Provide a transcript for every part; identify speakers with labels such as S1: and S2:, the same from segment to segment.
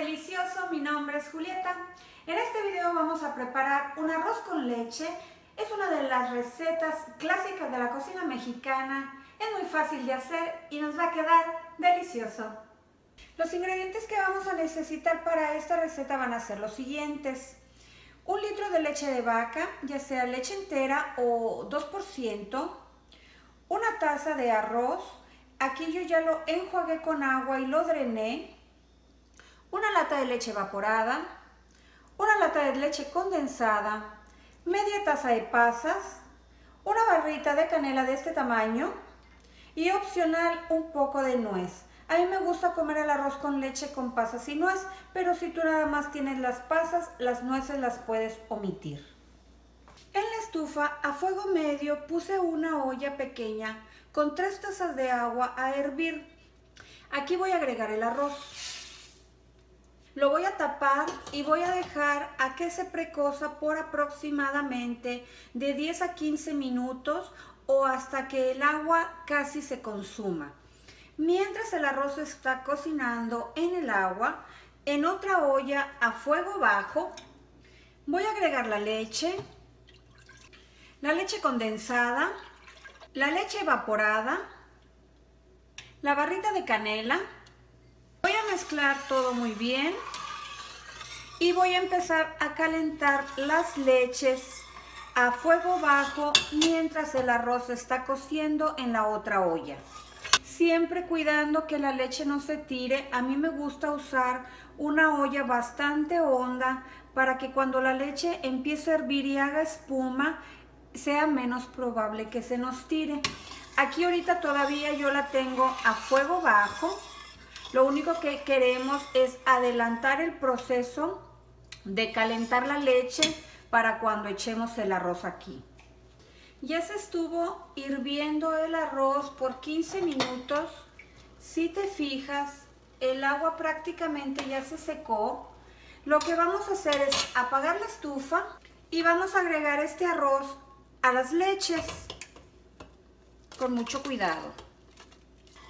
S1: En este video vamos a preparar un arroz con leche. Es una de las recetas clásicas de la cocina mexicana. Es muy fácil de hacer y nos va a quedar delicioso. Los ingredientes que vamos a necesitar para esta receta van a ser los siguientes. Un litro de leche de vaca, ya sea leche entera o 2%. Una taza de arroz. Aquí yo ya lo enjuagué con agua y lo drené. Una lata de leche evaporada. Una lata de leche condensada. Media taza de pasas. Una barrita de canela de este tamaño. Y opcional un poco de nuez. A mí me gusta comer el arroz con leche con pasas y nuez, pero si tú nada más tienes las pasas, las nueces las puedes omitir. En la estufa a fuego medio puse una olla pequeña con tres tazas de agua a hervir. Aquí voy a agregar el arroz. Lo voy a tapar y voy a dejar a que se precoza por aproximadamente de 10 a 15 minutos o hasta que el agua casi se consuma. Mientras el arroz está cocinando en el agua, en otra olla a fuego bajo, voy a agregar la leche, la leche condensada, la leche evaporada, la barrita de canela. Mezclar todo muy bien y voy a empezar a calentar las leches a fuego bajo mientras el arroz está cociendo en la otra olla siempre cuidando que la leche no se tire. A mí me gusta usar una olla bastante honda para que cuando la leche empiece a hervir y haga espuma, sea menos probable que se nos tire. Aquí ahorita todavía yo la tengo a fuego bajo. Lo único que queremos es adelantar el proceso de calentar la leche para cuando echemos el arroz aquí. Ya se estuvo hirviendo el arroz por 15 minutos. Si te fijas, el agua prácticamente ya se secó. Lo que vamos a hacer es apagar la estufa y vamos a agregar este arroz a las leches con mucho cuidado.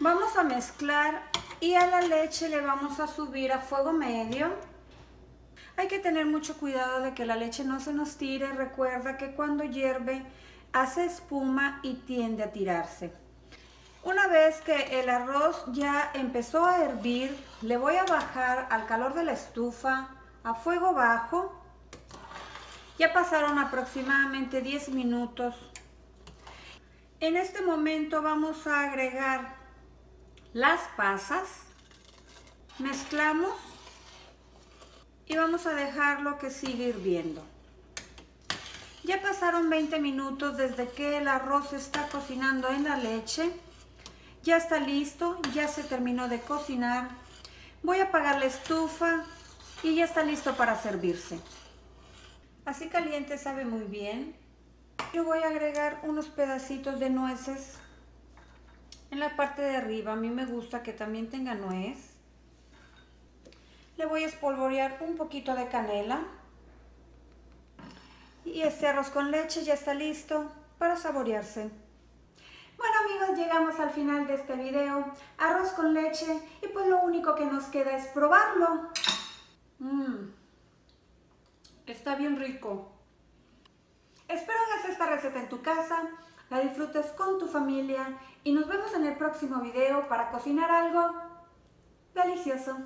S1: Vamos a mezclar y a la leche le vamos a subir a fuego medio. Hay que tener mucho cuidado de que la leche no se nos tire. Recuerda que cuando hierve hace espuma y tiende a tirarse. Una vez que el arroz ya empezó a hervir, le voy a bajar al calor de la estufa a fuego bajo. Ya pasaron aproximadamente 10 minutos. En este momento vamos a agregar las pasas. Mezclamos y vamos a dejarlo que siga hirviendo. Ya pasaron 20 minutos desde que el arroz está cocinando en la leche. Ya está listo, ya se terminó de cocinar. Voy a apagar la estufa y ya está listo para servirse. Así caliente sabe muy bien. Yo voy a agregar unos pedacitos de nueces en la parte de arriba. A mí me gusta que también tenga nuez. Le voy a espolvorear un poquito de canela. Y este arroz con leche ya está listo para saborearse. Bueno amigos, llegamos al final de este video. Arroz con leche y pues lo único que nos queda es probarlo. Mmm, está bien rico. Espero hagas esta receta en tu casa, la disfrutes con tu familia y nos vemos en el próximo video para cocinar algo delicioso.